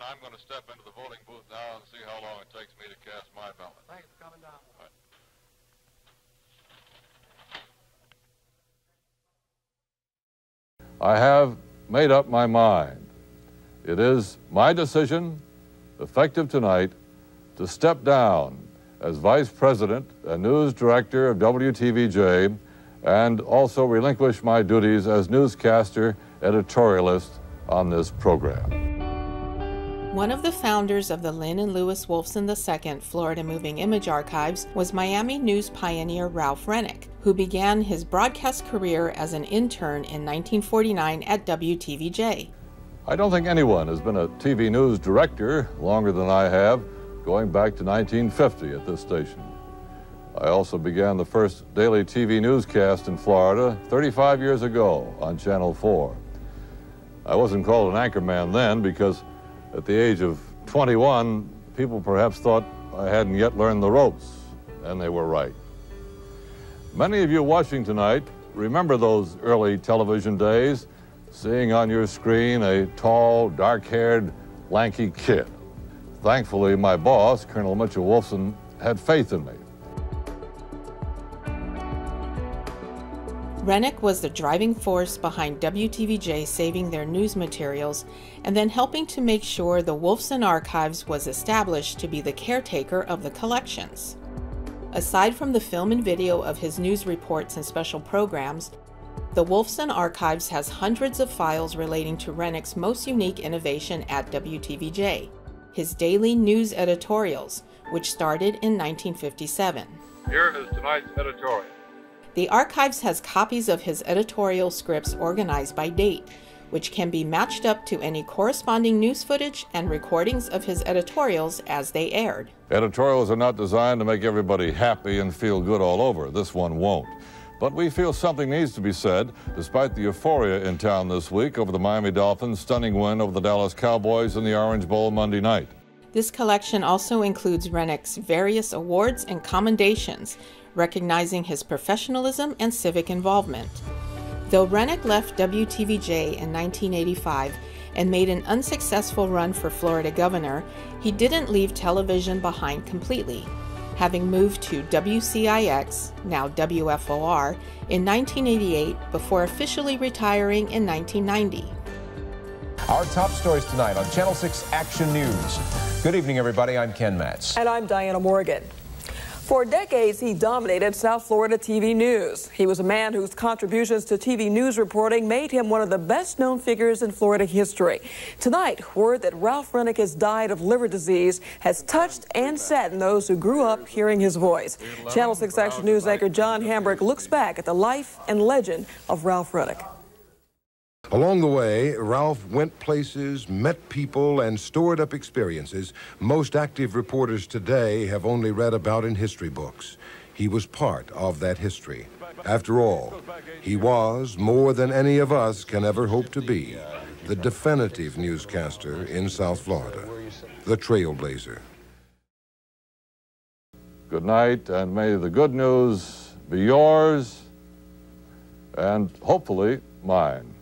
I'm going to step into the voting booth now and see how long it takes me to cast my ballot. Thanks for coming down. All right. I have made up my mind. It is my decision, effective tonight, to step down as vice president and news director of WTVJ and also relinquish my duties as newscaster editorialist on this program. One of the founders of the Lynn and Louis Wolfson II Florida Moving Image Archives was Miami news pioneer Ralph Renick, who began his broadcast career as an intern in 1949 at WTVJ. I don't think anyone has been a TV news director longer than I have, going back to 1950 at this station. I also began the first daily TV newscast in Florida 35 years ago on Channel 4. I wasn't called an anchorman then because at the age of 21, people perhaps thought I hadn't yet learned the ropes, and they were right. Many of you watching tonight remember those early television days, seeing on your screen a tall, dark-haired, lanky kid. Thankfully, my boss, Colonel Mitchell Wolfson, had faith in me. Renick was the driving force behind WTVJ saving their news materials and then helping to make sure the Wolfson Archives was established to be the caretaker of the collections. Aside from the film and video of his news reports and special programs, the Wolfson Archives has hundreds of files relating to Renick's most unique innovation at WTVJ, his daily news editorials, which started in 1957. Here is tonight's editorial. The archives has copies of his editorial scripts organized by date, which can be matched up to any corresponding news footage and recordings of his editorials as they aired. Editorials are not designed to make everybody happy and feel good all over. This one won't. But we feel something needs to be said, despite the euphoria in town this week over the Miami Dolphins' stunning win over the Dallas Cowboys in the Orange Bowl Monday night. This collection also includes Renick's various awards and commendations, recognizing his professionalism and civic involvement. Though Renick left WTVJ in 1985 and made an unsuccessful run for Florida governor, he didn't leave television behind completely, having moved to WCIX, now WFOR, in 1988 before officially retiring in 1990. Our top stories tonight on Channel 6 Action News. Good evening, everybody. I'm Ken Matz. And I'm Diana Morgan. For decades, he dominated South Florida TV news. He was a man whose contributions to TV news reporting made him one of the best known figures in Florida history. Tonight, word that Ralph Renick has died of liver disease has touched and saddened those who grew up hearing his voice. Channel 6 Action News anchor John Hambrick looks back at the life and legend of Ralph Renick. Along the way, Ralph went places, met people, and stored up experiences most active reporters today have only read about in history books. He was part of that history. After all, he was, more than any of us can ever hope to be, the definitive newscaster in South Florida, the trailblazer. Good night, and may the good news be yours and hopefully mine.